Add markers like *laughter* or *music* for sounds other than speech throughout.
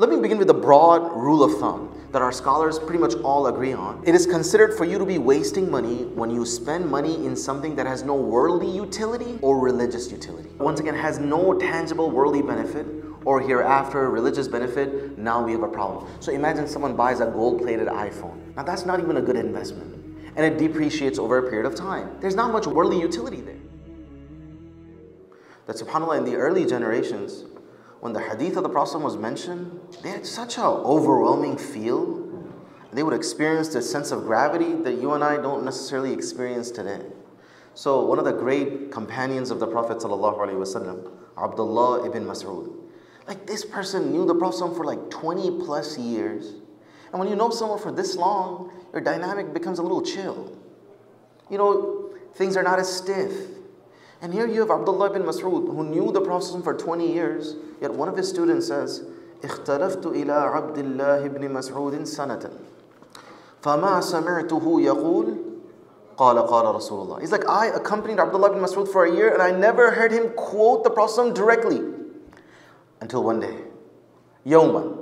Let me begin with a broad rule of thumb that our scholars pretty much all agree on. It is considered for you to be wasting money when you spend money in something that has no worldly utility or religious utility. Once again, has no tangible worldly benefit or hereafter religious benefit, now we have a problem. So imagine someone buys a gold plated iPhone. Now that's not even a good investment. And it depreciates over a period of time. There's not much worldly utility there. That subhanAllah, in the early generations, when the hadith of the Prophet was mentioned, they had such an overwhelming feel. They would experience this sense of gravity that you and I don't necessarily experience today. So one of the great companions of the Prophet ﷺ, Abdullah ibn Mas'ud, like this person knew the Prophet for like 20 plus years. And when you know someone for this long, your dynamic becomes a little chill. You know, things are not as stiff. And here you have Abdullah bin Mas'ud, who knew the Prophet for 20 years, yet one of his students says, اختلفت إلى عبد الله بن مسعود سنة فما سمعته يقول قال قال رسول الله He's like, I accompanied Abdullah bin Mas'ud for a year and I never heard him quote the Prophet directly until one day يوما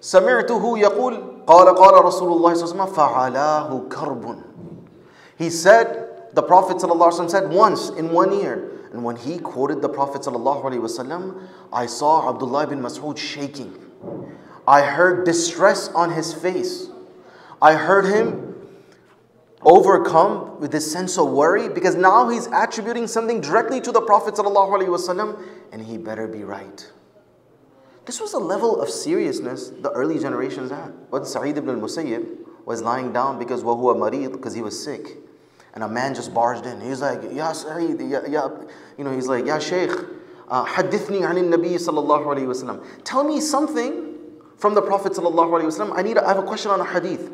سمعته يقول قال قال رسول الله صلى الله عليه وسلم فعلاه كرب He said, the Prophet ﷺ said once in one year, and when he quoted the Prophet ﷺ, I saw Abdullah bin Mas'ud shaking. I heard distress on his face. I heard him overcome with this sense of worry because now he's attributing something directly to the Prophet ﷺ, and he better be right. This was a level of seriousness the early generations had. When Sa'id ibn al-Musayyib was lying down because وَهُوَ marid, because he was sick. And a man just barged in. He's like, Ya Sa'id, ya, ya, you know, he's like, Ya Shaykh, uh, hadithni anin Nabi sallallahu alayhi wasallam. Tell me something from the Prophet sallallahu alayhi wasallam. I need, a, I have a question on a hadith.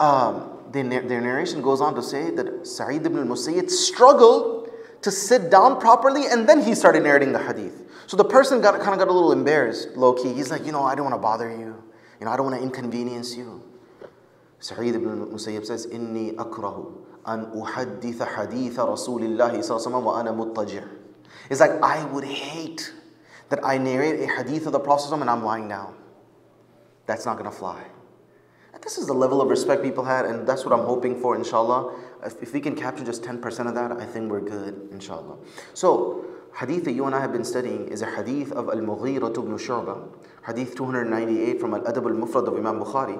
Um, the, their narration goes on to say that Sa'id ibn al-Musayyib struggled to sit down properly and then he started narrating the hadith. So the person got kind of got a little embarrassed, low key. He's like, you know, I don't want to bother you. You know, I don't want to inconvenience you. Sa'id ibn Musayyib says, Inni akrahu an uhadditha haditha sallallahu wa ana muttaji'. It's like, I would hate that I narrate a hadith of the Prophet and I'm lying down. That's not going to fly. And this is the level of respect people had, and that's what I'm hoping for, inshallah. If, if we can capture just 10% of that, I think we're good, inshallah. So, hadith that you and I have been studying is a hadith of Al-Mughira ibn Shu'bah, hadith 298 from Al-Adab al-Mufrad of Imam Bukhari,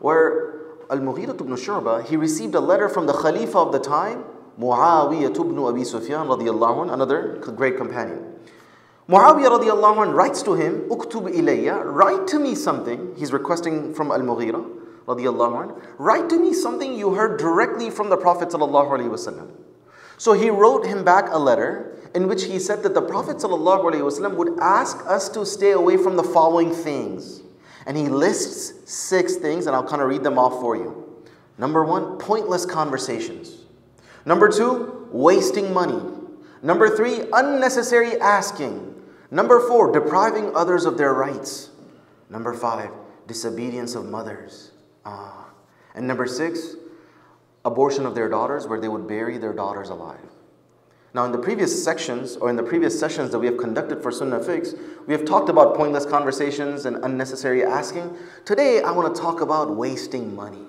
where Al-Mughira ibn Shu'bah, he received a letter from the Khalifa of the time, Muawiyah ibn Abi Sufyan radiallahu anh, another great companion. Muawiyah radiallahu anh writes to him, Uktub ilayya, write to me something. He's requesting from Al-Mughira radiallahu anh, write to me something you heard directly from the Prophet sallallahu alaihi wasallam. So he wrote him back a letter in which he said that the Prophet ﷺ would ask us to stay away from the following things. And he lists six things, and I'll kind of read them off for you. Number one, pointless conversations. Number two, wasting money. Number three, unnecessary asking. Number four, depriving others of their rights. Number five, disobedience of mothers. Ah. And number six, abortion of their daughters, where they would bury their daughters alive. Now, in the previous sections or in the previous sessions that we have conducted for Sunnah Fix, we have talked about pointless conversations and unnecessary asking. Today, I want to talk about wasting money.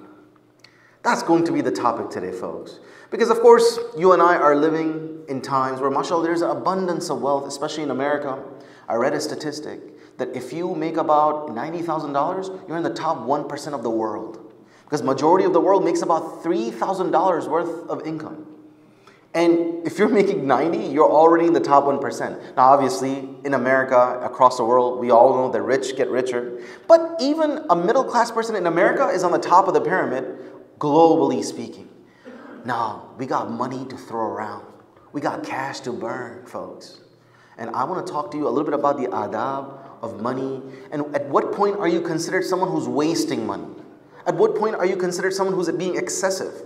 That's going to be the topic today, folks. Because, of course, you and I are living in times where, mashallah, there's an abundance of wealth, especially in America. I read a statistic that if you make about $90,000, you're in the top 1% of the world. Because majority of the world makes about $3,000 worth of income. And if you're *laughs* making 90, you're already in the top 1%. Now, obviously, in America, across the world, we all know the rich get richer. But even a middle class person in America is on the top of the pyramid, globally speaking. Now, we got money to throw around. We got cash to burn, folks. And I want to talk to you a little bit about the adab of money. And at what point are you considered someone who's wasting money? At what point are you considered someone who's being excessive?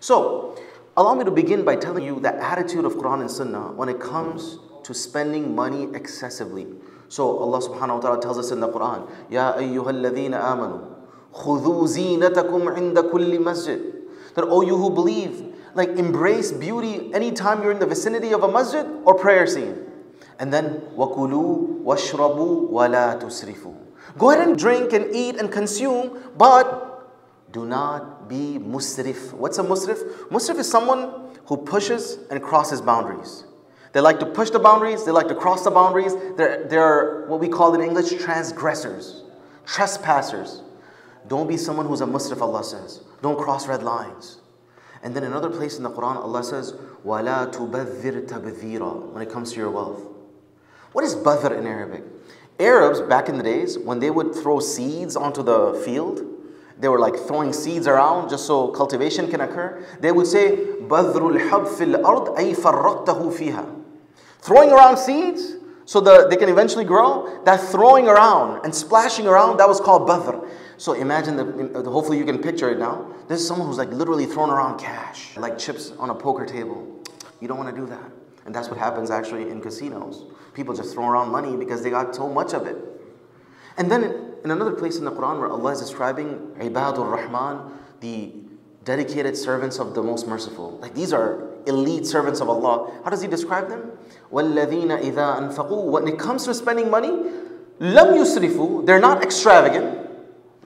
So, Allow me to begin by telling you the attitude of Quran and Sunnah when it comes to spending money excessively. So Allah subhanahu wa ta'ala tells us in the Quran, Ya ayyuhalladhina amanu, khudhu zinatakum inda kulli masjid. That all you who believe, like embrace beauty anytime you're in the vicinity of a masjid or prayer scene. And then, wakulu washrabu wala tusrifu. Go ahead and drink and eat and consume, but do not be musrif. What's a musrif? Musrif is someone who pushes and crosses boundaries. They like to push the boundaries, they like to cross the boundaries. They're, they're what we call in English transgressors, trespassers. Don't be someone who's a musrif, Allah says. Don't cross red lines. And then another place in the Quran, Allah says, وَلَا تُبَذِّرْ تَبْذِيرًا When it comes to your wealth. What is badr in Arabic? Arabs, back in the days, when they would throw seeds onto the field, they were like throwing seeds around just so cultivation can occur. They would say, بَذْرُ الْحَبْ فِي الْأَرْضِ أَيْ فَرَّقْتَهُ فِيهَا Throwing around seeds so that they can eventually grow, that throwing around and splashing around, that was called badr. So imagine, the, hopefully you can picture it now. This is someone who's like literally throwing around cash, like chips on a poker table. You don't want to do that. And that's what happens actually in casinos. People just throw around money because they got so much of it. And then in another place in the Quran where Allah is describing Ibadur Rahman, the dedicated servants of the most merciful. Like these are elite servants of Allah. How does He describe them? وَالَّذِينَ إِذَا أَنفَقُوا When it comes to spending money, لَمْ يُسْرِفُوا They're not extravagant.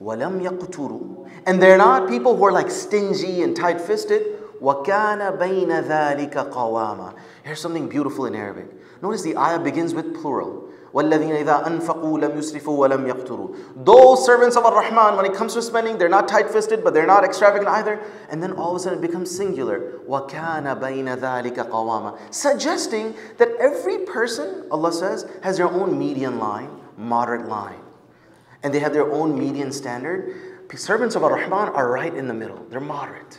وَلَمْ يَقْتُرُوا And they're not people who are like stingy and tight-fisted. وَكَانَ بَيْنَ ذَلِكَ قَوَامًا Here's something beautiful in Arabic. Notice the ayah begins with plural. وَالَّذِينَ إِذَا أَنفَقُوا لَمْ يُسْرِفُوا وَلَمْ يَقْتُرُوا Those servants of Ar-Rahman, when it comes to spending, they're not tight-fisted, but they're not extravagant either. And then all of a sudden it becomes singular. وَكَانَ بَيْنَ ذَلِكَ قَوَامًا Suggesting that every person, Allah says, has their own median line, moderate line. And they have their own median standard. Servants of Ar-Rahman are right in the middle. They're moderate.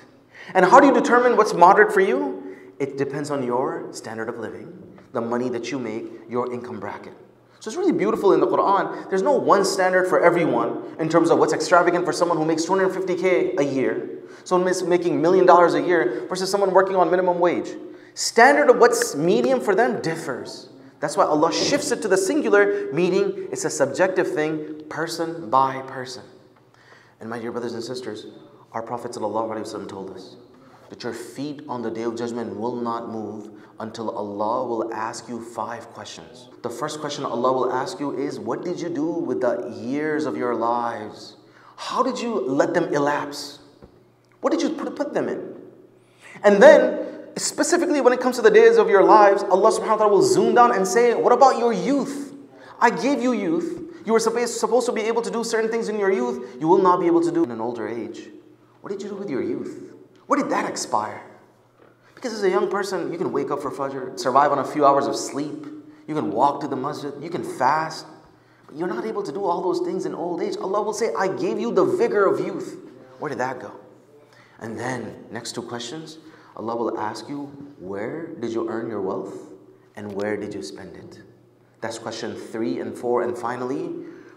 And how do you determine what's moderate for you? It depends on your standard of living, the money that you make, your income bracket. It's really beautiful in the Quran. There's no one standard for everyone in terms of what's extravagant for someone who makes 250K a year, someone making million dollars a year versus someone working on minimum wage. Standard of what's medium for them differs. That's why Allah shifts it to the singular, meaning it's a subjective thing, person by person. And my dear brothers and sisters, our Prophet ﷺ told us that your feet on the day of judgment will not move until Allah will ask you five questions. The first question Allah will ask you is, What did you do with the years of your lives? How did you let them elapse? What did you put them in? And then, specifically when it comes to the days of your lives, Allah subhanahu wa ta'ala will zoom down and say, What about your youth? I gave you youth. You were supposed to be able to do certain things in your youth, you will not be able to do in an older age. What did you do with your youth? Where did that expire? Because as a young person, you can wake up for Fajr, survive on a few hours of sleep, you can walk to the masjid, you can fast. But you're not able to do all those things in old age. Allah will say, I gave you the vigor of youth. Where did that go? And then, next two questions, Allah will ask you, Where did you earn your wealth? And where did you spend it? That's question three and four. And finally,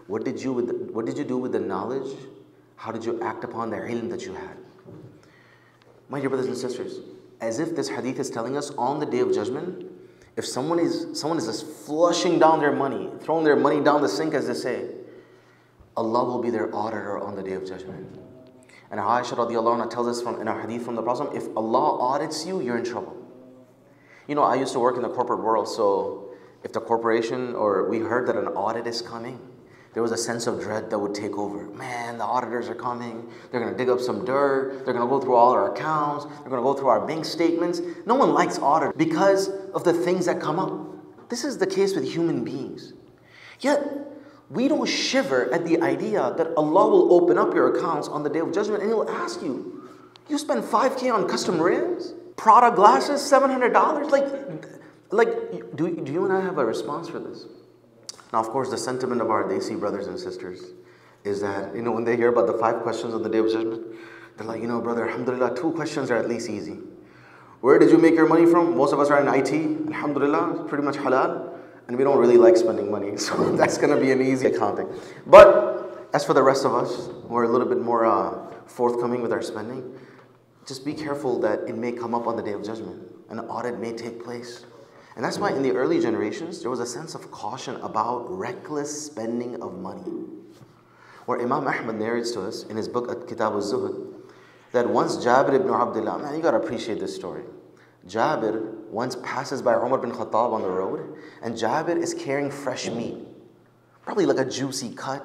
what did you, with what did you do with the knowledge? How did you act upon the ilm that you had? My dear brothers and sisters, as if this hadith is telling us on the day of judgment, if someone is someone is just flushing down their money, throwing their money down the sink, as they say, Allah will be their auditor on the day of judgment. And Aisha radiallahu anha tells us from in our hadith from the Prophet, if Allah audits you, you're in trouble. You know, I used to work in the corporate world, so if the corporation or we heard that an audit is coming, there was a sense of dread that would take over. Man, the auditors are coming. They're going to dig up some dirt. They're going to go through all our accounts. They're going to go through our bank statements. No one likes audit because of the things that come up. This is the case with human beings. Yet, we don't shiver at the idea that Allah will open up your accounts on the day of judgment and He'll ask you, You spend 5K on custom rims? Prada glasses, $700? Like, like do, do you and I have a response for this? Now, of course, the sentiment of our Desi brothers and sisters is that, you know, when they hear about the five questions on the Day of Judgment, they're like, you know, brother, alhamdulillah, two questions are at least easy. Where did you make your money from? Most of us are in IT, alhamdulillah, pretty much halal, and we don't really like spending money, *laughs* so that's going to be an easy accounting. But as for the rest of us, we're a little bit more uh, forthcoming with our spending. Just be careful that it may come up on the Day of Judgment. An audit may take place. And that's why in the early generations, there was a sense of caution about reckless spending of money. Where Imam Ahmad narrates to us in his book At Kitab al-Zuhud that once Jabir ibn Abdullah, man, you gotta appreciate this story. Jabir once passes by Umar bin Khattab on the road, and Jabir is carrying fresh meat. Probably like a juicy cut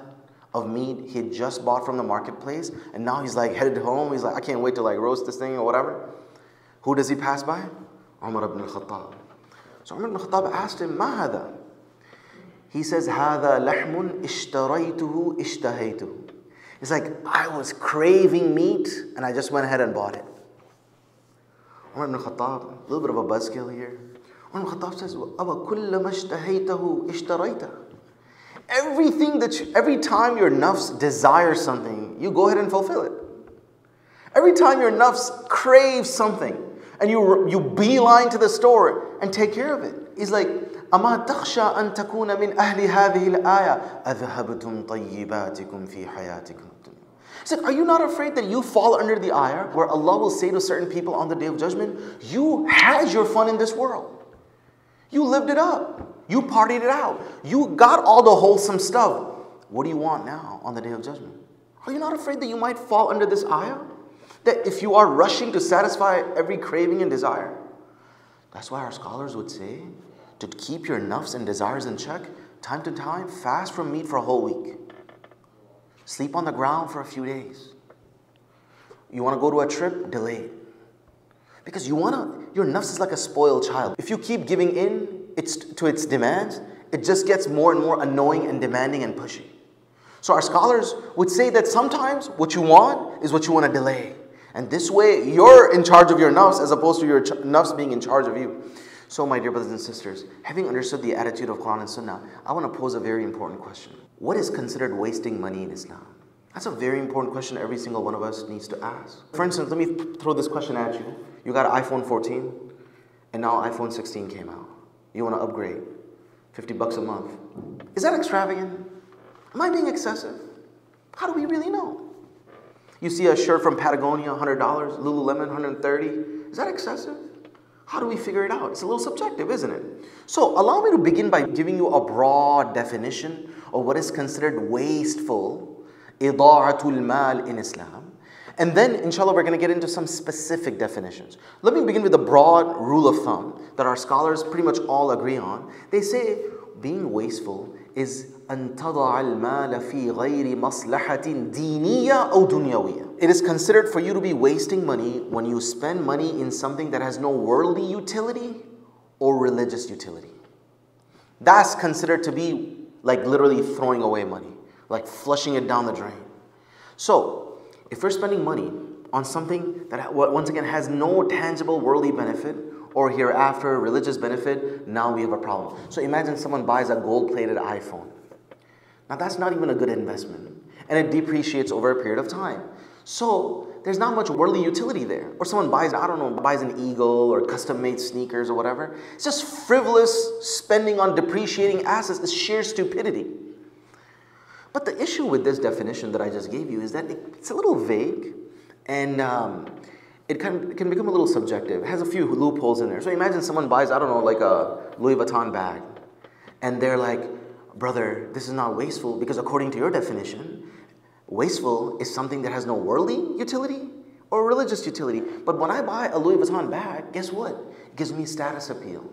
of meat he had just bought from the marketplace, and now he's like headed home. He's like, I can't wait to like roast this thing or whatever. Who does he pass by? Umar ibn Khattab. So Umar ibn Khattab asked him, Mahada. He says, Hada lahmun ishtaraytuhu ishtahaytuhu. It's like, I was craving meat and I just went ahead and bought it. Umar ibn Khattab, a little bit of a buzzkill here. Umar ibn Khattab says, Awa kullama ishtahaytahu ishtaraytahu. Everything that you, every time your nafs desires something, you go ahead and fulfill it. Every time your nafs craves something, and you you beeline to the store and take care of it. He's like, أما تخشى أن تكون من أهل هذه الآية أذهبتم طيباتكم في حياتكم he said, Are you not afraid that you fall under the ayah where Allah will say to certain people on the day of judgment, You had your fun in this world. You lived it up. You partied it out. You got all the wholesome stuff. What do you want now on the day of judgment? Are you not afraid that you might fall under this ayah? That if you are rushing to satisfy every craving and desire, that's why our scholars would say to keep your nafs and desires in check, time to time, fast from meat for a whole week. Sleep on the ground for a few days. You want to go to a trip? Delay. Because you want to, your nafs is like a spoiled child. If you keep giving in its, to its demands, it just gets more and more annoying and demanding and pushy. So our scholars would say that sometimes what you want is what you want to delay. And this way, you're in charge of your nafs as opposed to your nafs being in charge of you. So, my dear brothers and sisters, having understood the attitude of Quran and Sunnah, I want to pose a very important question. What is considered wasting money in Islam? That's a very important question every single one of us needs to ask. For instance, let me throw this question at you. You got an iPhone 14, and now iPhone 16 came out. You want to upgrade, 50 bucks a month. Is that extravagant? Am I being excessive? How do we really know? You see a shirt from Patagonia, $100, Lululemon, 130. Is that excessive? How do we figure it out? It's a little subjective, isn't it? So, allow me to begin by giving you a broad definition of what is considered wasteful, ida'atul mal in Islam. And then, inshallah, we're going to get into some specific definitions. Let me begin with a broad rule of thumb that our scholars pretty much all agree on. They say being wasteful is أن تضع المال في غير مصلحة دينية أو دنيوية. It is considered for you to be wasting money when you spend money in something that has no worldly utility or religious utility. That's considered to be like literally throwing away money, like flushing it down the drain. So, if we're spending money on something that once again has no tangible worldly benefit or hereafter religious benefit, now we have a problem. So imagine someone buys a gold plated iPhone. now that's not even a good investment. And it depreciates over a period of time. So there's not much worldly utility there. Or someone buys, I don't know, buys an eagle or custom made sneakers or whatever. It's just frivolous spending on depreciating assets. It's sheer stupidity. But the issue with this definition that I just gave you is that it's a little vague and um, it can, can become a little subjective. It has a few loopholes in there. So imagine someone buys, I don't know, like a Louis Vuitton bag and they're like, brother, this is not wasteful because according to your definition, wasteful is something that has no worldly utility or religious utility. But when I buy a Louis Vuitton bag, guess what? It gives me status appeal.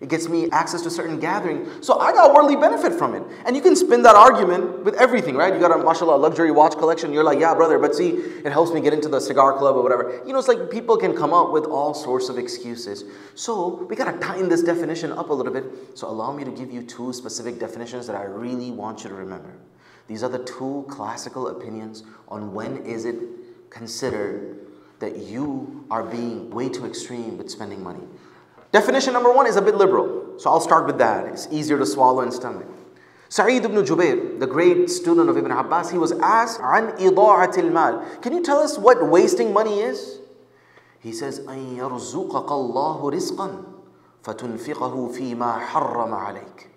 It gets me access to certain gatherings. So I got worldly benefit from it. And you can spin that argument with everything, right? You got a mashallah luxury watch collection. You're like, yeah, brother, but see, it helps me get into the cigar club or whatever. You know, it's like people can come up with all sorts of excuses. So we gotta tighten this definition up a little bit. So allow me to give you two specific definitions that I really want you to remember. These are the two classical opinions on when is it considered that you are being way too extreme with spending money. Definition number one is a bit liberal, so I'll start with that. It's easier to swallow and stomach. Sa'id ibn Jubair, the great student of Ibn Abbas, he was asked, عن إضاعة المال. Can you tell us what wasting money is? He says, أن يرزقك الله رزقا فتنفقه فيما حرم عليك.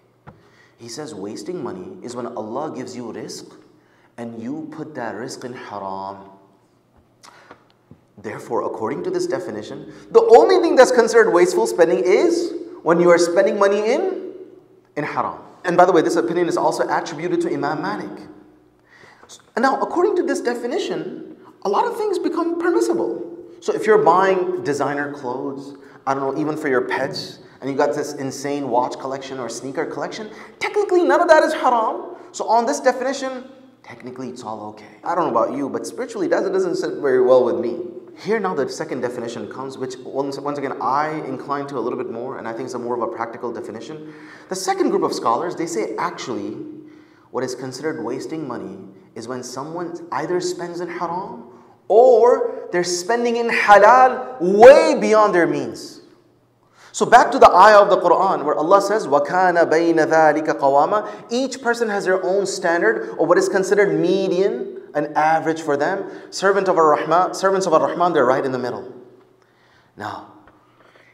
He says, wasting money is when Allah gives you rizq and you put that rizq in haram. Therefore, according to this definition, the only thing that's considered wasteful spending is when you are spending money in, in haram. And by the way, this opinion is also attributed to Imam Malik. And now, according to this definition, a lot of things become permissible. So if you're buying designer clothes, I don't know, even for your pets, and you got this insane watch collection or sneaker collection, technically none of that is haram. So on this definition, technically it's all okay. I don't know about you, but spiritually that doesn't sit very well with me. Here now the second definition comes, which once, once again I incline to a little bit more, and I think it's a more of a practical definition. The second group of scholars, they say actually what is considered wasting money is when someone either spends in haram or they're spending in halal way beyond their means. So back to the ayah of the Quran where Allah says, وَكَانَ بَيْنَ ذَلِكَ قَوَامًا Each person has their own standard of what is considered median, an average for them. Servant of Ar-Rahman, servants of Ar-Rahman, they're right in the middle. Now,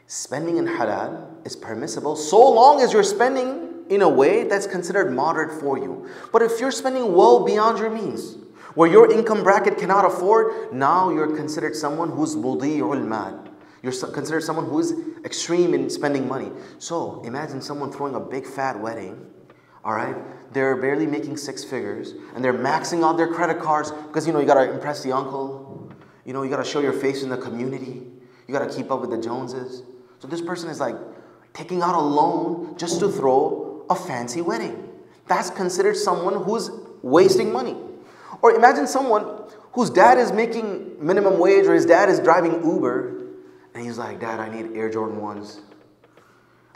spending in halal is permissible so long as you're spending in a way that's considered moderate for you. But if you're spending well beyond your means, where your income bracket cannot afford, now you're considered someone who's mudi'ul mal. You're considered someone who is extreme in spending money. So imagine someone throwing a big fat wedding, all right? They're barely making six figures and they're maxing out their credit cards because you know you gotta impress the uncle, you know, you gotta show your face in the community, you gotta keep up with the Joneses. So this person is like taking out a loan just to throw a fancy wedding. That's considered someone who's wasting money. Or imagine someone whose dad is making minimum wage or his dad is driving Uber and he's like, Dad, I need Air Jordan 1s.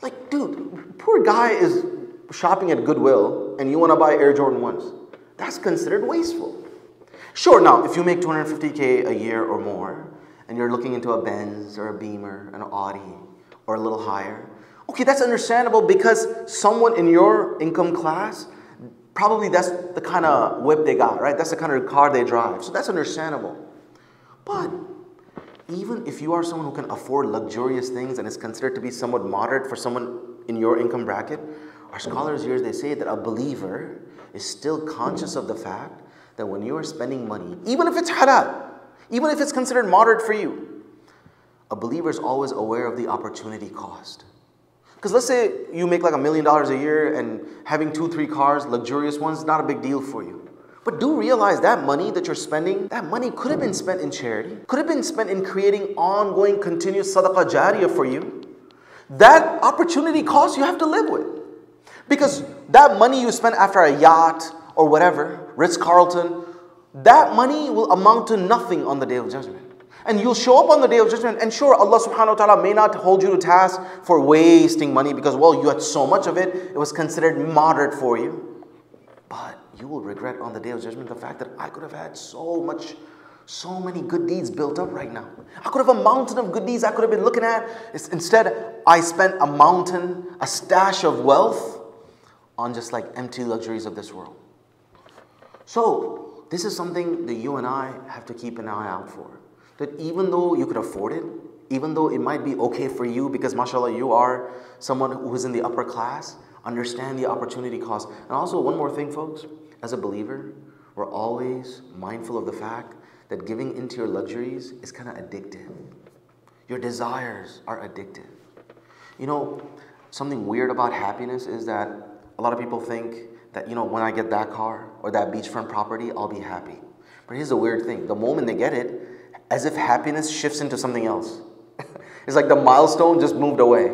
Like, dude, poor guy is shopping at Goodwill and you want to buy Air Jordan 1s. That's considered wasteful. Sure, now, if you make 250K a year or more and you're looking into a Benz or a Beamer, an Audi, or a little higher, okay, that's understandable because someone in your income class, probably that's the kind of whip they got, right? That's the kind of car they drive. So that's understandable. But even if you are someone who can afford luxurious things and is considered to be somewhat moderate for someone in your income bracket, our scholars here they say that a believer is still conscious of the fact that when you are spending money, even if it's halal, even if it's considered moderate for you, a believer is always aware of the opportunity cost. Because let's say you make like a million dollars a year and having two, three cars, luxurious ones, not a big deal for you. But do realize that money that you're spending, that money could have been spent in charity, could have been spent in creating ongoing, continuous sadaqah jariyah for you. That opportunity cost you have to live with. Because that money you spend after a yacht or whatever, Ritz Carlton, that money will amount to nothing on the day of judgment. And you'll show up on the day of judgment, and sure, Allah subhanahu wa ta'ala may not hold you to task for wasting money because, well, you had so much of it, it was considered moderate for you. But you will regret on the day of judgment the fact that I could have had so much, so many good deeds built up right now. I could have a mountain of good deeds I could have been looking at. Instead, I spent a mountain, a stash of wealth on just like empty luxuries of this world. So, this is something that you and I have to keep an eye out for. That even though you could afford it, even though it might be okay for you because mashallah you are someone who is in the upper class, understand the opportunity cost. And also, one more thing, folks, as a believer, we're always mindful of the fact that giving into your luxuries is kind of addictive. Your desires are addictive. You know, something weird about happiness is that a lot of people think that, you know, when I get that car or that beachfront property, I'll be happy. But here's the weird thing the moment they get it, as if happiness shifts into something else. *laughs* it's like the milestone just moved away.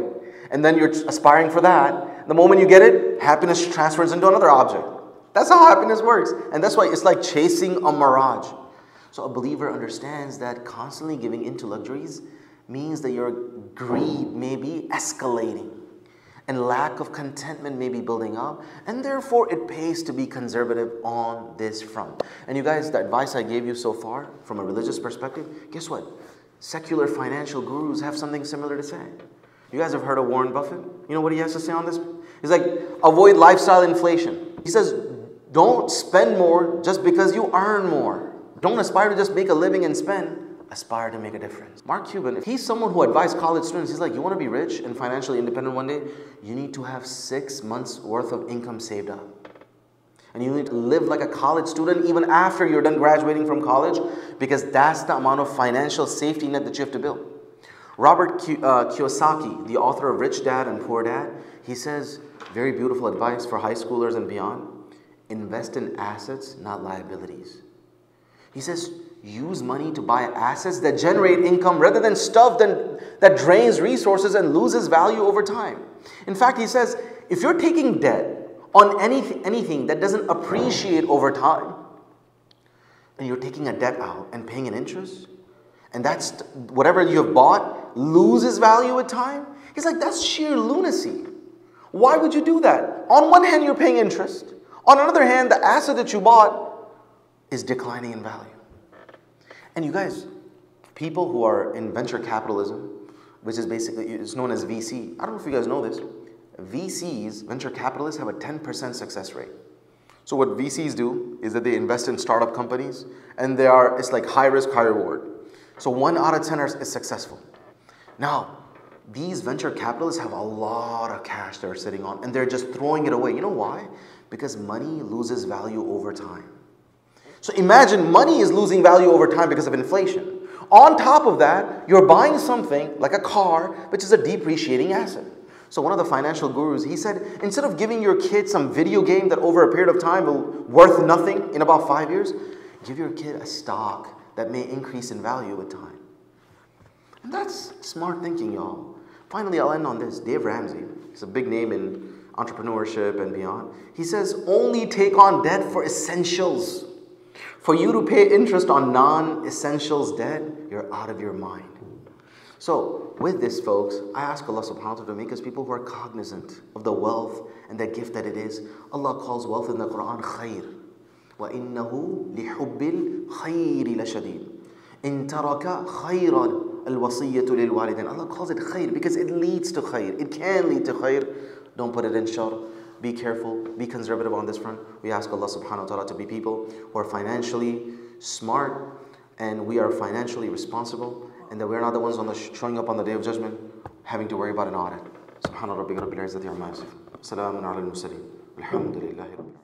And then you're aspiring for that, the moment you get it, happiness transfers into another object. That's how happiness works. And that's why it's like chasing a mirage. So a believer understands that constantly giving into luxuries means that your greed may be escalating and lack of contentment may be building up, and therefore it pays to be conservative on this front. And you guys, the advice I gave you so far from a religious perspective, guess what? Secular financial gurus have something similar to say. You guys have heard of Warren Buffett? You know what he has to say on this? He's like, avoid lifestyle inflation. He says, don't spend more just because you earn more. Don't aspire to just make a living and spend. Aspire to make a difference. Mark Cuban, if he's someone who advised college students, he's like, you want to be rich and financially independent one day? You need to have six months worth of income saved up. And you need to live like a college student even after you're done graduating from college because that's the amount of financial safety net that you have to build. Robert uh, Kiyosaki, the author of Rich Dad and Poor Dad, he says very beautiful advice for high schoolers and beyond invest in assets, not liabilities. He says, use money to buy assets that generate income rather than stuff that, that drains resources and loses value over time. In fact, he says, if you're taking debt on anything, anything that doesn't appreciate over time, and you're taking a debt out and paying an interest, and that's whatever you have bought loses value with time, he's like, that's sheer lunacy. Why would you do that? On one hand, you're paying interest. On another hand, the asset that you bought is declining in value. And you guys, people who are in venture capitalism, which is basically it's known as VC. I don't know if you guys know this. VCs, venture capitalists, have a 10% success rate. So what VCs do is that they invest in startup companies, and they are it's like high risk, high reward. So one out of ten is successful. Now, these venture capitalists have a lot of cash they're sitting on, and they're just throwing it away. You know why? Because money loses value over time. So imagine money is losing value over time because of inflation. On top of that, you're buying something like a car, which is a depreciating asset. So one of the financial gurus, he said, instead of giving your kid some video game that over a period of time will worth nothing in about five years, give your kid a stock that may increase in value with time. And that's smart thinking, y'all. Finally, I'll end on this. Dave Ramsey, he's a big name in entrepreneurship and beyond. He says, only take on debt for essentials. For you to pay interest on non essentials debt, you're out of your mind. So, with this, folks, I ask Allah subhanahu wa ta'ala to make us people who are cognizant of the wealth and the gift that it is. Allah calls wealth in the Quran khair. وَإِنَّهُ لِحُبِّ الْخَيْرِ لَشَدِيدٌ إِن تَرَكَ خَيْرًا الْوَصِيَّةُ لِلْوَالِدَيْنِ Allah calls it khair because it leads to khair. It can lead to khair. Don't put it in shar. Be careful. Be conservative on this front. We ask Allah subhanahu wa ta'ala to be people who are financially smart and we are financially responsible and that we're not the ones on the showing up on the day of judgment having to worry about an audit. سبحان ربك رب العزة عما يصفون. سلام على المرسلين. الحمد لله رب العالمين.